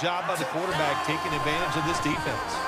Job by the quarterback taking advantage of this defense.